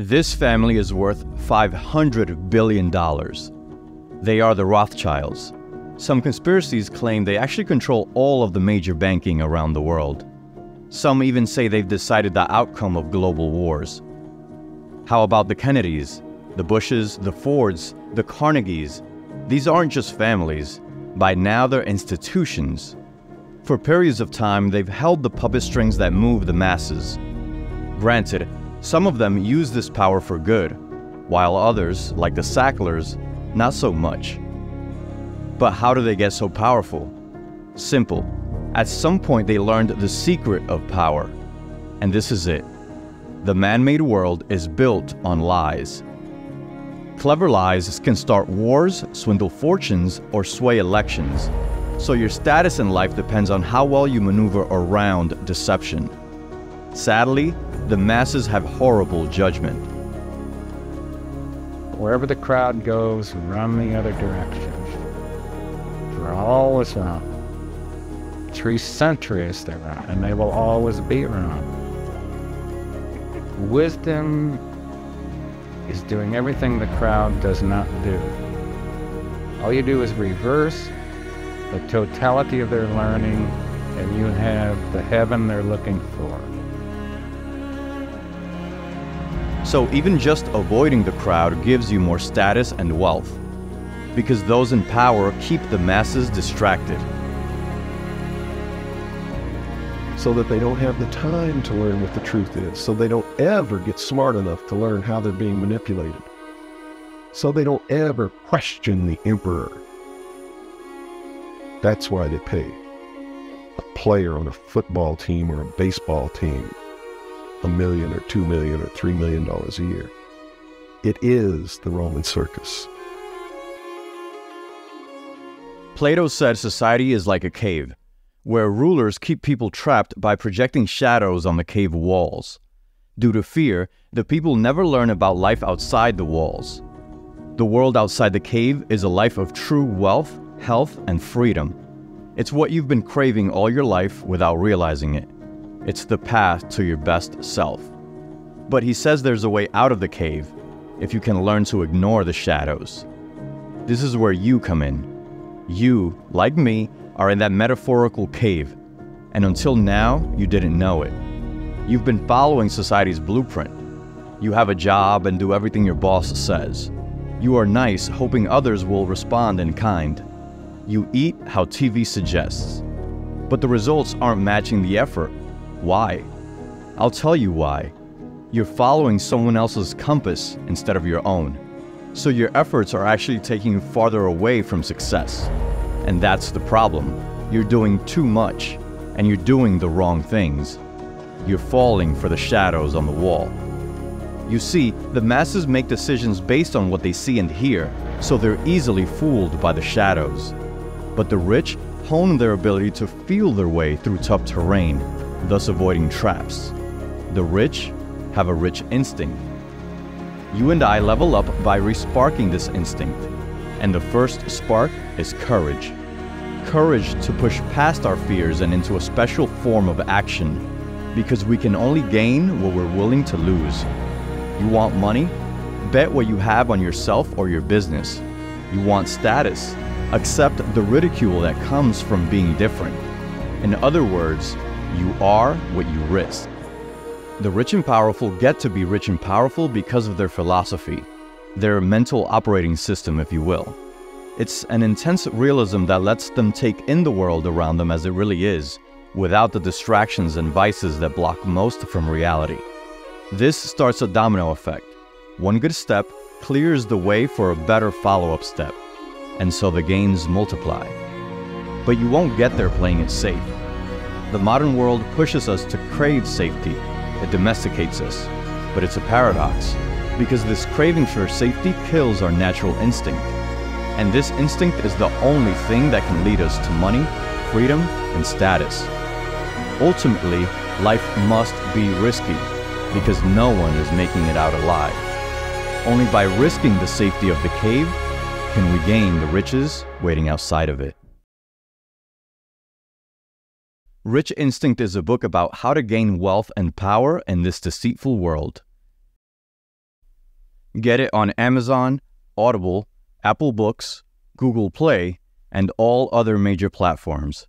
This family is worth $500 billion. They are the Rothschilds. Some conspiracies claim they actually control all of the major banking around the world. Some even say they've decided the outcome of global wars. How about the Kennedys, the Bushes, the Fords, the Carnegies? These aren't just families. By now, they're institutions. For periods of time, they've held the puppet strings that move the masses. Granted, some of them use this power for good, while others, like the Sacklers, not so much. But how do they get so powerful? Simple. At some point, they learned the secret of power. And this is it the man made world is built on lies. Clever lies can start wars, swindle fortunes, or sway elections. So your status in life depends on how well you maneuver around deception. Sadly, the masses have horrible judgment. Wherever the crowd goes, run the other direction. All is wrong. Three centuries they're wrong, and they will always be wrong. Wisdom is doing everything the crowd does not do. All you do is reverse the totality of their learning, and you have the heaven they're looking for. So even just avoiding the crowd gives you more status and wealth, because those in power keep the masses distracted. So that they don't have the time to learn what the truth is, so they don't ever get smart enough to learn how they're being manipulated, so they don't ever question the emperor. That's why they pay a player on a football team or a baseball team a million or two million or three million dollars a year. It is the Roman circus. Plato said society is like a cave, where rulers keep people trapped by projecting shadows on the cave walls. Due to fear, the people never learn about life outside the walls. The world outside the cave is a life of true wealth, health, and freedom. It's what you've been craving all your life without realizing it. It's the path to your best self. But he says there's a way out of the cave if you can learn to ignore the shadows. This is where you come in. You, like me, are in that metaphorical cave, and until now, you didn't know it. You've been following society's blueprint. You have a job and do everything your boss says. You are nice, hoping others will respond in kind. You eat how TV suggests. But the results aren't matching the effort why? I'll tell you why. You're following someone else's compass instead of your own. So your efforts are actually taking you farther away from success. And that's the problem. You're doing too much, and you're doing the wrong things. You're falling for the shadows on the wall. You see, the masses make decisions based on what they see and hear, so they're easily fooled by the shadows. But the rich hone their ability to feel their way through tough terrain thus avoiding traps. The rich have a rich instinct. You and I level up by resparking this instinct, and the first spark is courage. Courage to push past our fears and into a special form of action, because we can only gain what we're willing to lose. You want money? Bet what you have on yourself or your business. You want status? Accept the ridicule that comes from being different. In other words, you are what you risk. The rich and powerful get to be rich and powerful because of their philosophy, their mental operating system, if you will. It's an intense realism that lets them take in the world around them as it really is, without the distractions and vices that block most from reality. This starts a domino effect. One good step clears the way for a better follow up step, and so the gains multiply. But you won't get there playing it safe. The modern world pushes us to crave safety. It domesticates us. But it's a paradox, because this craving for safety kills our natural instinct. And this instinct is the only thing that can lead us to money, freedom, and status. Ultimately, life must be risky, because no one is making it out alive. Only by risking the safety of the cave can we gain the riches waiting outside of it. Rich Instinct is a book about how to gain wealth and power in this deceitful world. Get it on Amazon, Audible, Apple Books, Google Play, and all other major platforms.